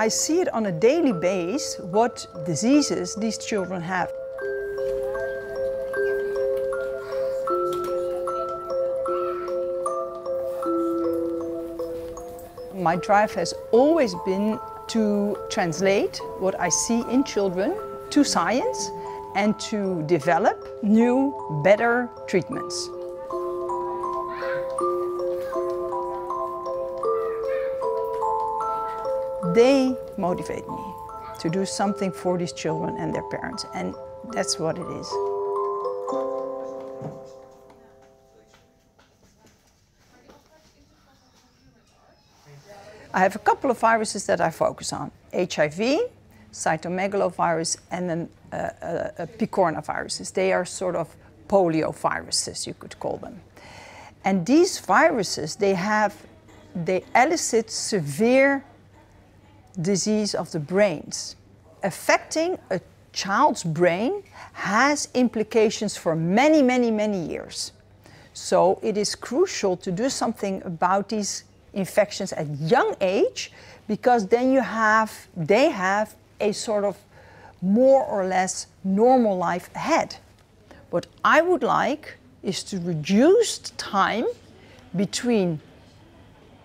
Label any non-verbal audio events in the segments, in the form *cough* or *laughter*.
I see it on a daily basis what diseases these children have. My drive has always been to translate what I see in children to science and to develop new, better treatments. They motivate me to do something for these children and their parents, and that's what it is. I have a couple of viruses that I focus on. HIV, cytomegalovirus, and then uh, uh, uh, picornaviruses. They are sort of polio viruses, you could call them. And these viruses, they have, they elicit severe disease of the brains. Affecting a child's brain has implications for many, many, many years. So it is crucial to do something about these infections at young age because then you have, they have a sort of more or less normal life ahead. What I would like is to reduce the time between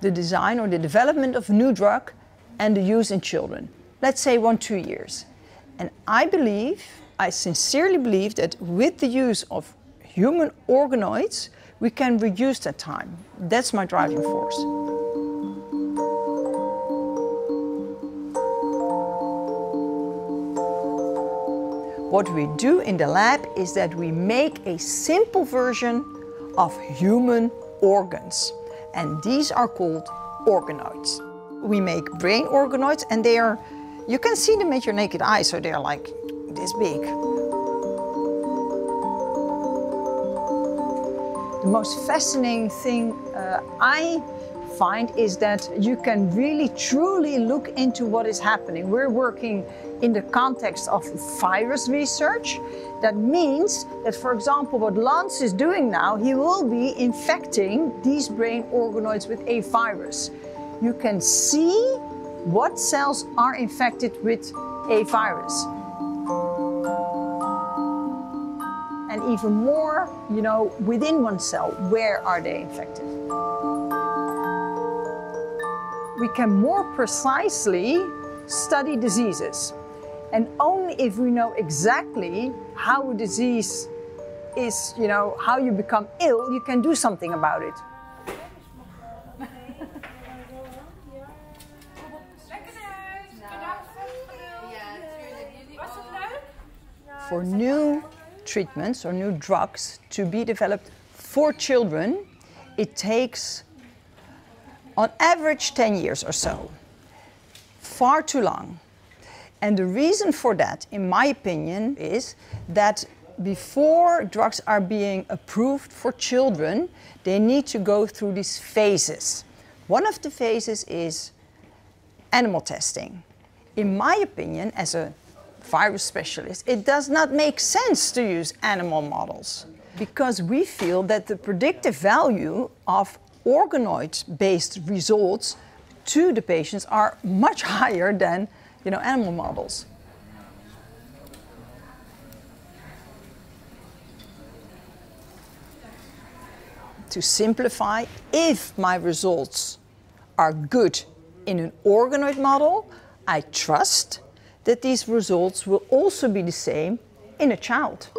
the design or the development of a new drug and the use in children. Let's say one, two years. And I believe, I sincerely believe that with the use of human organoids, we can reduce that time. That's my driving force. What we do in the lab is that we make a simple version of human organs. And these are called organoids. We make brain organoids and they are, you can see them with your naked eye, so they're like this big. The most fascinating thing uh, I find is that you can really truly look into what is happening. We're working in the context of virus research. That means that, for example, what Lance is doing now, he will be infecting these brain organoids with a virus you can see what cells are infected with a virus. And even more, you know, within one cell, where are they infected? We can more precisely study diseases. And only if we know exactly how a disease is, you know, how you become ill, you can do something about it. For new treatments or new drugs to be developed for children, it takes on average 10 years or so. Far too long. And the reason for that, in my opinion, is that before drugs are being approved for children, they need to go through these phases. One of the phases is animal testing. In my opinion, as a virus specialist, it does not make sense to use animal models because we feel that the predictive value of organoid-based results to the patients are much *laughs* higher than you know, animal models. To simplify, if my results are good in an organoid model, I trust that these results will also be the same in a child.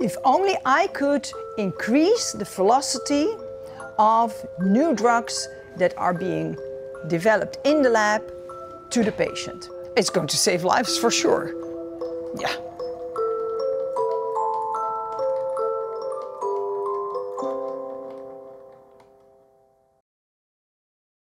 If only I could increase the velocity of new drugs that are being developed in the lab to the patient. It's going to save lives for sure. Yeah.